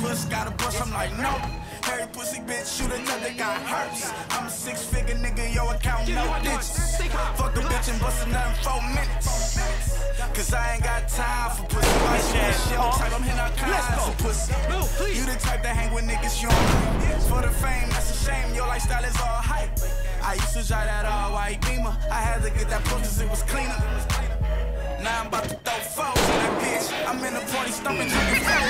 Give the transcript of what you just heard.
puss got a brush, I'm like, no. bitch, pussy bitch, shoot another got hurts. I'm a six figure nigga, yo account no digits. Fuck a bitch and bust another in four minutes. Cause I ain't got time for pussy. My shit, shit, I'm type, I'm hitting all kinds of pussy. You the type that hang with niggas you don't. For the fame, that's a shame, your lifestyle is all hype. I used to drive that all white beamer. I had to get that pussy, cause it was cleaner. Now I'm about to throw foes in that bitch. I'm in the party stomping, drinking foes.